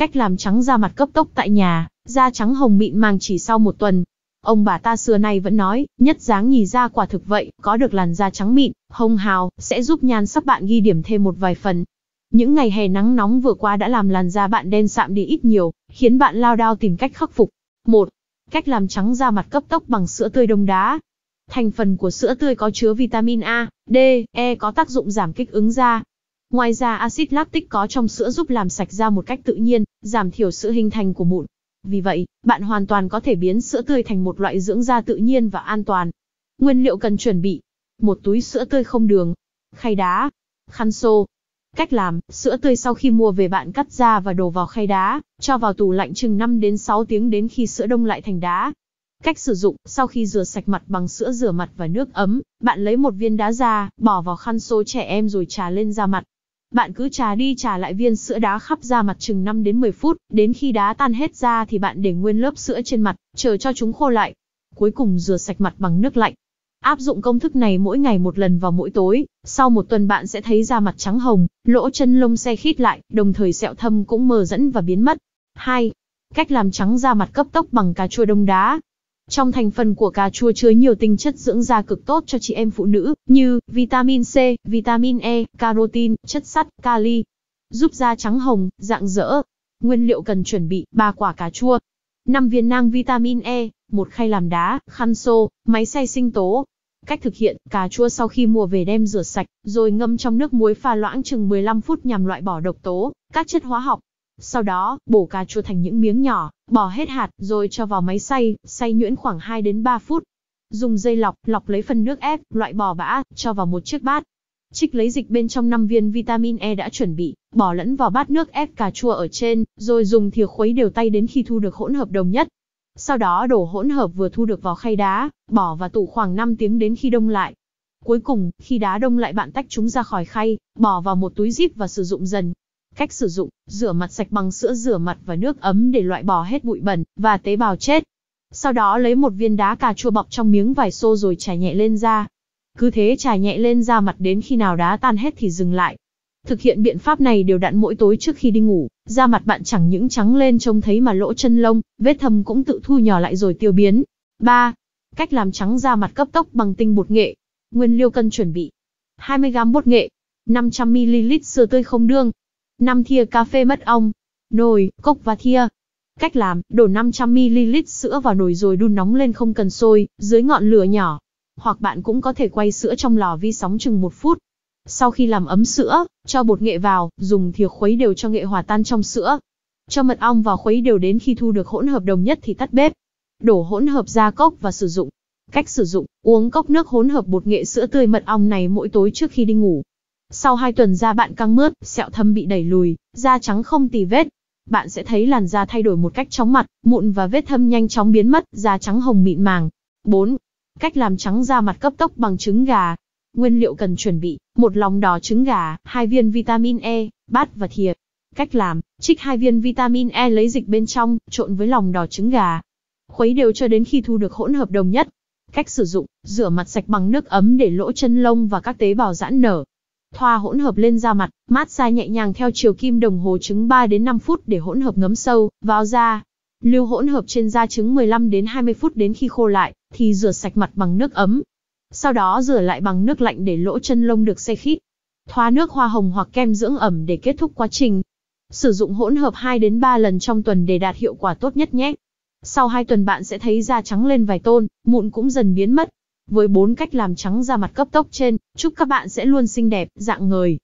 Cách làm trắng da mặt cấp tốc tại nhà, da trắng hồng mịn màng chỉ sau một tuần. Ông bà ta xưa nay vẫn nói, nhất dáng nhì da quả thực vậy, có được làn da trắng mịn, hồng hào, sẽ giúp nhan sắc bạn ghi điểm thêm một vài phần. Những ngày hè nắng nóng vừa qua đã làm làn da bạn đen sạm đi ít nhiều, khiến bạn lao đao tìm cách khắc phục. 1. Cách làm trắng da mặt cấp tốc bằng sữa tươi đông đá. Thành phần của sữa tươi có chứa vitamin A, D, E có tác dụng giảm kích ứng da. Ngoài ra axit lactic có trong sữa giúp làm sạch da một cách tự nhiên, giảm thiểu sự hình thành của mụn. Vì vậy, bạn hoàn toàn có thể biến sữa tươi thành một loại dưỡng da tự nhiên và an toàn. Nguyên liệu cần chuẩn bị: một túi sữa tươi không đường, khay đá, khăn xô. Cách làm: sữa tươi sau khi mua về bạn cắt ra và đổ vào khay đá, cho vào tủ lạnh chừng 5 đến 6 tiếng đến khi sữa đông lại thành đá. Cách sử dụng, sau khi rửa sạch mặt bằng sữa rửa mặt và nước ấm, bạn lấy một viên đá ra, bỏ vào khăn xô trẻ em rồi trà lên da mặt. Bạn cứ trà đi trà lại viên sữa đá khắp da mặt chừng 5 đến 10 phút, đến khi đá tan hết ra thì bạn để nguyên lớp sữa trên mặt, chờ cho chúng khô lại. Cuối cùng rửa sạch mặt bằng nước lạnh. Áp dụng công thức này mỗi ngày một lần vào mỗi tối, sau một tuần bạn sẽ thấy da mặt trắng hồng, lỗ chân lông xe khít lại, đồng thời sẹo thâm cũng mờ dẫn và biến mất. 2. Cách làm trắng da mặt cấp tốc bằng cà chua đông đá. Trong thành phần của cà chua chứa nhiều tinh chất dưỡng da cực tốt cho chị em phụ nữ, như vitamin C, vitamin E, carotin, chất sắt, kali, giúp da trắng hồng, dạng dỡ. Nguyên liệu cần chuẩn bị: 3 quả cà chua, 5 viên nang vitamin E, một khay làm đá, khăn xô, máy xay sinh tố. Cách thực hiện: cà chua sau khi mua về đem rửa sạch, rồi ngâm trong nước muối pha loãng chừng 15 phút nhằm loại bỏ độc tố, các chất hóa học. Sau đó, bổ cà chua thành những miếng nhỏ, bỏ hết hạt, rồi cho vào máy xay, xay nhuyễn khoảng 2 đến 3 phút. Dùng dây lọc, lọc lấy phần nước ép, loại bỏ bã, cho vào một chiếc bát. Trích lấy dịch bên trong 5 viên vitamin E đã chuẩn bị, bỏ lẫn vào bát nước ép cà chua ở trên, rồi dùng thìa khuấy đều tay đến khi thu được hỗn hợp đồng nhất. Sau đó đổ hỗn hợp vừa thu được vào khay đá, bỏ vào tủ khoảng 5 tiếng đến khi đông lại. Cuối cùng, khi đá đông lại bạn tách chúng ra khỏi khay, bỏ vào một túi zip và sử dụng dần. Cách sử dụng, rửa mặt sạch bằng sữa rửa mặt và nước ấm để loại bỏ hết bụi bẩn và tế bào chết. Sau đó lấy một viên đá cà chua bọc trong miếng vải xô rồi trải nhẹ lên da. Cứ thế trải nhẹ lên da mặt đến khi nào đá tan hết thì dừng lại. Thực hiện biện pháp này đều đặn mỗi tối trước khi đi ngủ, da mặt bạn chẳng những trắng lên trông thấy mà lỗ chân lông, vết thâm cũng tự thu nhỏ lại rồi tiêu biến. 3. Cách làm trắng da mặt cấp tốc bằng tinh bột nghệ. Nguyên liệu cần chuẩn bị: 20g bột nghệ, 500ml sữa tươi không đường, 5 thìa cà phê mật ong, nồi, cốc và thìa. Cách làm, đổ 500ml sữa vào nồi rồi đun nóng lên không cần sôi, dưới ngọn lửa nhỏ. Hoặc bạn cũng có thể quay sữa trong lò vi sóng chừng 1 phút. Sau khi làm ấm sữa, cho bột nghệ vào, dùng thìa khuấy đều cho nghệ hòa tan trong sữa. Cho mật ong vào khuấy đều đến khi thu được hỗn hợp đồng nhất thì tắt bếp. Đổ hỗn hợp ra cốc và sử dụng. Cách sử dụng, uống cốc nước hỗn hợp bột nghệ sữa tươi mật ong này mỗi tối trước khi đi ngủ. Sau 2 tuần da bạn căng mướt, sẹo thâm bị đẩy lùi, da trắng không tì vết. Bạn sẽ thấy làn da thay đổi một cách chóng mặt, mụn và vết thâm nhanh chóng biến mất, da trắng hồng mịn màng. 4. Cách làm trắng da mặt cấp tốc bằng trứng gà. Nguyên liệu cần chuẩn bị: một lòng đỏ trứng gà, hai viên vitamin E, bát và thìa. Cách làm: trích hai viên vitamin E lấy dịch bên trong, trộn với lòng đỏ trứng gà. Khuấy đều cho đến khi thu được hỗn hợp đồng nhất. Cách sử dụng: rửa mặt sạch bằng nước ấm để lỗ chân lông và các tế bào giãn nở. Thoa hỗn hợp lên da mặt, mát xa nhẹ nhàng theo chiều kim đồng hồ trứng 3 đến 5 phút để hỗn hợp ngấm sâu vào da. Lưu hỗn hợp trên da trứng 15 đến 20 phút đến khi khô lại thì rửa sạch mặt bằng nước ấm. Sau đó rửa lại bằng nước lạnh để lỗ chân lông được xe khít. Thoa nước hoa hồng hoặc kem dưỡng ẩm để kết thúc quá trình. Sử dụng hỗn hợp 2 đến 3 lần trong tuần để đạt hiệu quả tốt nhất nhé. Sau 2 tuần bạn sẽ thấy da trắng lên vài tôn, mụn cũng dần biến mất. Với bốn cách làm trắng da mặt cấp tốc trên, chúc các bạn sẽ luôn xinh đẹp, dạng người.